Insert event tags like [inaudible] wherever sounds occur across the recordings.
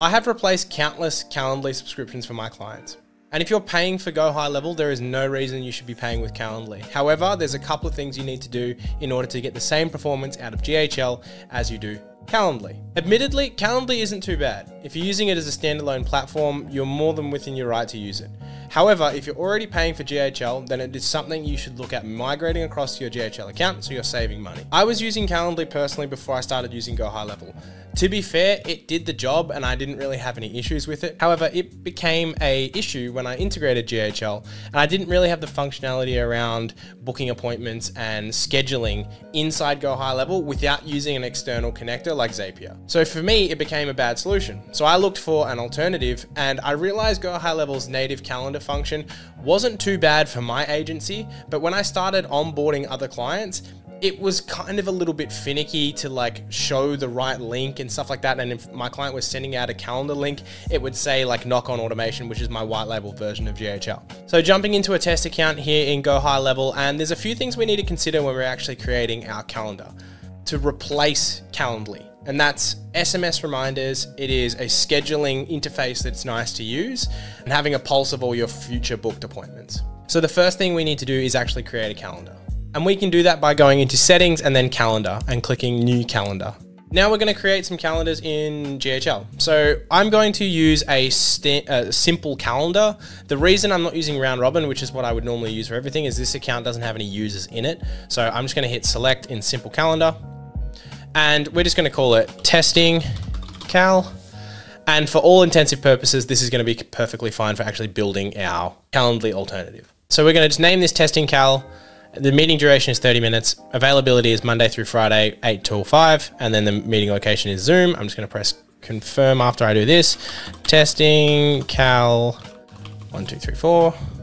I have replaced countless Calendly subscriptions for my clients. And if you're paying for Go High Level, there is no reason you should be paying with Calendly. However, there's a couple of things you need to do in order to get the same performance out of GHL as you do Calendly. Admittedly, Calendly isn't too bad. If you're using it as a standalone platform, you're more than within your right to use it. However, if you're already paying for GHL, then it is something you should look at migrating across to your GHL account so you're saving money. I was using Calendly personally before I started using Go High Level. To be fair, it did the job and I didn't really have any issues with it. However, it became a issue when I integrated GHL and I didn't really have the functionality around booking appointments and scheduling inside Go High Level without using an external connector like Zapier. So for me, it became a bad solution. So I looked for an alternative and I realized Go High Level's native calendar function wasn't too bad for my agency, but when I started onboarding other clients, it was kind of a little bit finicky to like show the right link and stuff like that. And if my client was sending out a calendar link, it would say like knock on automation, which is my white label version of GHL. So jumping into a test account here in Go High Level, and there's a few things we need to consider when we're actually creating our calendar to replace Calendly. And that's SMS reminders. It is a scheduling interface that's nice to use and having a pulse of all your future booked appointments. So the first thing we need to do is actually create a calendar. And we can do that by going into settings and then calendar and clicking new calendar. Now we're going to create some calendars in GHL. So I'm going to use a, a, simple calendar. The reason I'm not using round robin, which is what I would normally use for everything, is this account doesn't have any users in it. So I'm just going to hit select in simple calendar. And we're just going to call it testing cal. And for all intensive purposes, this is going to be perfectly fine for actually building our Calendly alternative. So we're going to just name this testing cal the meeting duration is 30 minutes. Availability is Monday through Friday, 8 till 5. And then the meeting location is Zoom. I'm just going to press confirm after I do this. Testing cal 1234.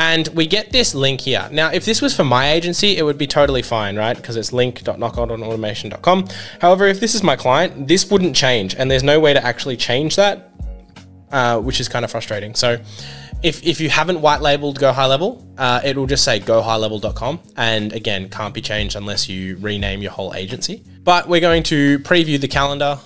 And we get this link here. Now, if this was for my agency, it would be totally fine, right? Because it's link.knockonautomation.com. However, if this is my client, this wouldn't change. And there's no way to actually change that, uh, which is kind of frustrating. So if, if you haven't white labeled Go High Level, uh, it will just say gohighlevel.com. And again, can't be changed unless you rename your whole agency. But we're going to preview the calendar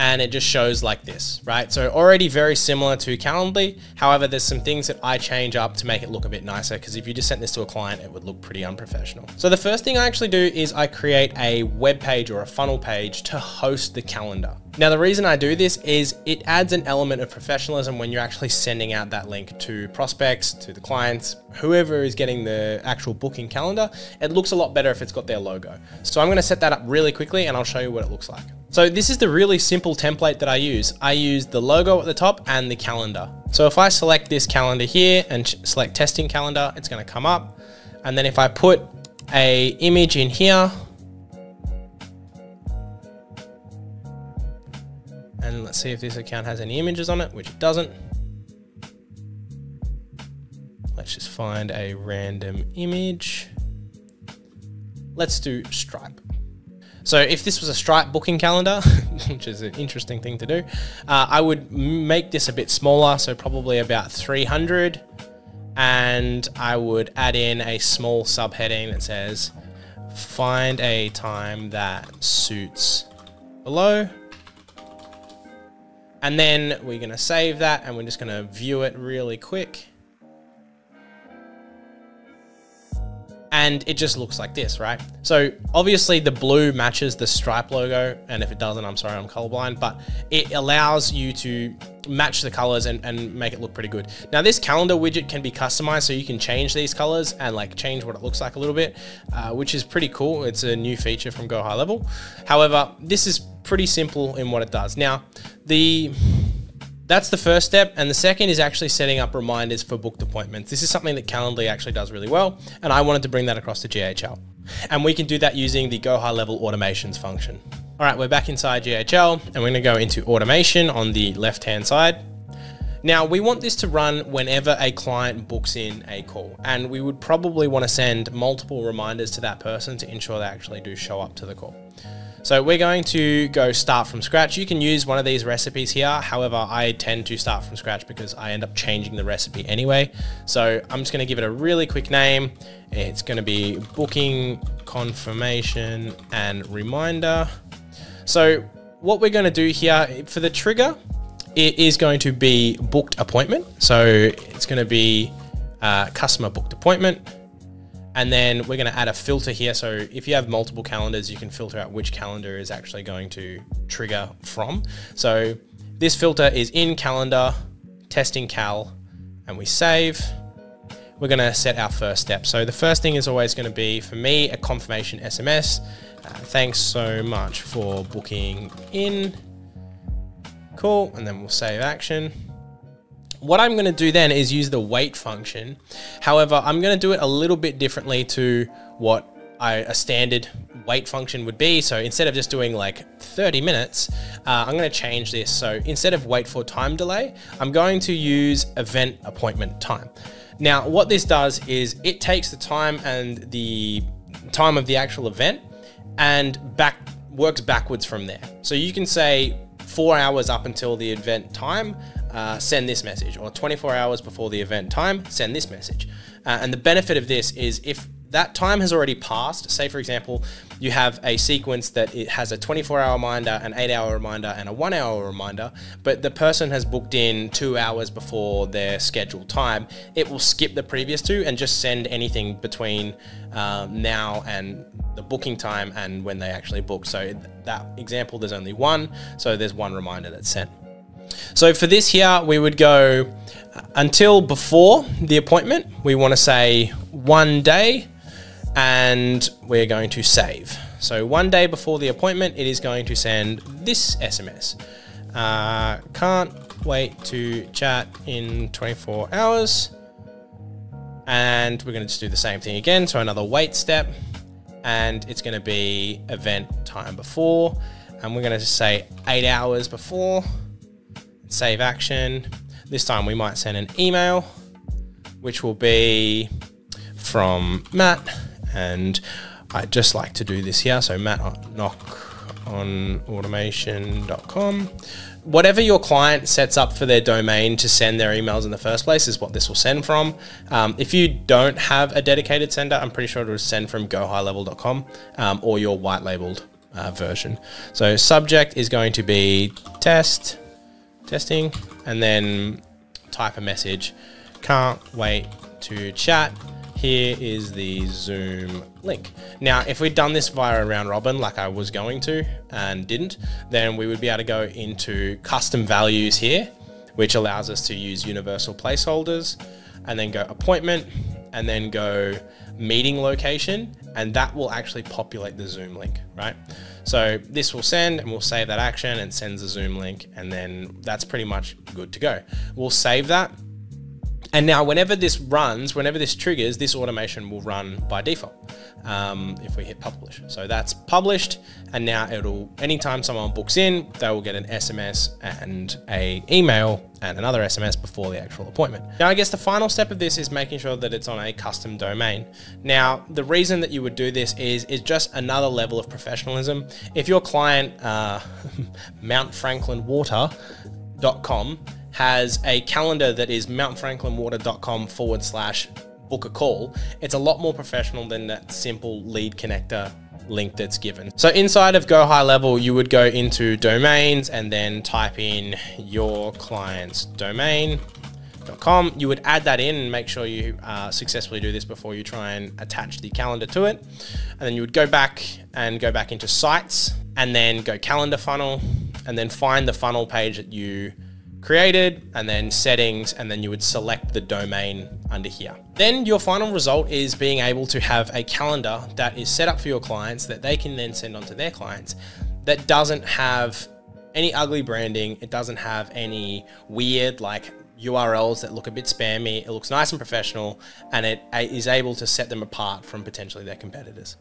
and it just shows like this, right? So already very similar to Calendly. However, there's some things that I change up to make it look a bit nicer because if you just sent this to a client, it would look pretty unprofessional. So the first thing I actually do is I create a web page or a funnel page to host the calendar. Now, the reason I do this is it adds an element of professionalism when you're actually sending out that link to prospects, to the clients, whoever is getting the actual booking calendar. It looks a lot better if it's got their logo. So I'm going to set that up really quickly and I'll show you what it looks like. So this is the really simple template that I use. I use the logo at the top and the calendar. So if I select this calendar here and select testing calendar, it's going to come up. And then if I put a image in here, and let's see if this account has any images on it, which it doesn't. Let's just find a random image. Let's do Stripe. So if this was a Stripe booking calendar, [laughs] which is an interesting thing to do, uh, I would make this a bit smaller, so probably about 300. And I would add in a small subheading that says, find a time that suits below. And then we're going to save that and we're just going to view it really quick. And it just looks like this, right? So obviously the blue matches the Stripe logo, and if it doesn't, I'm sorry, I'm colorblind, but it allows you to match the colors and, and make it look pretty good. Now this calendar widget can be customized, so you can change these colors and like change what it looks like a little bit, uh, which is pretty cool. It's a new feature from Go High Level. However, this is pretty simple in what it does. Now, the that's the first step. And the second is actually setting up reminders for booked appointments. This is something that Calendly actually does really well. And I wanted to bring that across to GHL. And we can do that using the Go High Level Automations function. All right, we're back inside GHL and we're gonna go into automation on the left-hand side. Now, we want this to run whenever a client books in a call, and we would probably want to send multiple reminders to that person to ensure they actually do show up to the call. So we're going to go start from scratch. You can use one of these recipes here. However, I tend to start from scratch because I end up changing the recipe anyway. So I'm just going to give it a really quick name. It's going to be booking confirmation and reminder. So what we're going to do here for the trigger, it is going to be booked appointment. So it's going to be uh, customer booked appointment. And then we're going to add a filter here. So if you have multiple calendars, you can filter out which calendar is actually going to trigger from. So this filter is in calendar, testing cal, and we save. We're going to set our first step. So the first thing is always going to be, for me, a confirmation SMS. Uh, thanks so much for booking in. Cool. And then we'll save action. What I'm going to do then is use the wait function. However, I'm going to do it a little bit differently to what I, a standard wait function would be. So instead of just doing like 30 minutes, uh, I'm going to change this. So instead of wait for time delay, I'm going to use event appointment time. Now, what this does is it takes the time and the time of the actual event and back works backwards from there. So you can say four hours up until the event time, uh, send this message, or 24 hours before the event time, send this message. Uh, and the benefit of this is if that time has already passed. Say, for example, you have a sequence that it has a 24 hour reminder, an 8 hour reminder, and a 1 hour reminder, but the person has booked in two hours before their scheduled time. It will skip the previous two and just send anything between um, now and the booking time and when they actually book. So, that example, there's only one, so there's one reminder that's sent. So for this here, we would go uh, until before the appointment. We want to say one day and we're going to save. So one day before the appointment, it is going to send this SMS. Uh, can't wait to chat in 24 hours. And we're going to just do the same thing again. So another wait step. And it's going to be event time before. And we're going to say eight hours before. Save action. This time we might send an email, which will be from Matt and I just like to do this here. So Matt knock on automation.com. Whatever your client sets up for their domain to send their emails in the first place is what this will send from. Um, if you don't have a dedicated sender, I'm pretty sure it will send from gohighlevel.com um, or your white labeled uh, version. So subject is going to be test, testing, and then type a message. Can't wait to chat here is the Zoom link. Now, if we'd done this via a round robin like I was going to and didn't, then we would be able to go into custom values here, which allows us to use universal placeholders and then go appointment and then go meeting location and that will actually populate the Zoom link, right? So this will send and we'll save that action and sends the Zoom link and then that's pretty much good to go. We'll save that and now whenever this runs, whenever this triggers, this automation will run by default um, if we hit publish. So that's published and now it'll, anytime someone books in, they will get an SMS and a email and another SMS before the actual appointment. Now, I guess the final step of this is making sure that it's on a custom domain. Now, the reason that you would do this is, is just another level of professionalism. If your client, uh, [laughs] Mount Franklin Water.com, has a calendar that is mountfranklinwater.com forward slash book a call. It's a lot more professional than that simple lead connector link that's given. So inside of Go High Level, you would go into domains and then type in your client's domain. Com. You would add that in and make sure you uh, successfully do this before you try and attach the calendar to it. And then you would go back and go back into sites and then go calendar funnel and then find the funnel page that you created and then settings and then you would select the domain under here. Then your final result is being able to have a calendar that is set up for your clients that they can then send on to their clients that doesn't have any ugly branding. It doesn't have any weird like URLs that look a bit spammy. It looks nice and professional and it uh, is able to set them apart from potentially their competitors.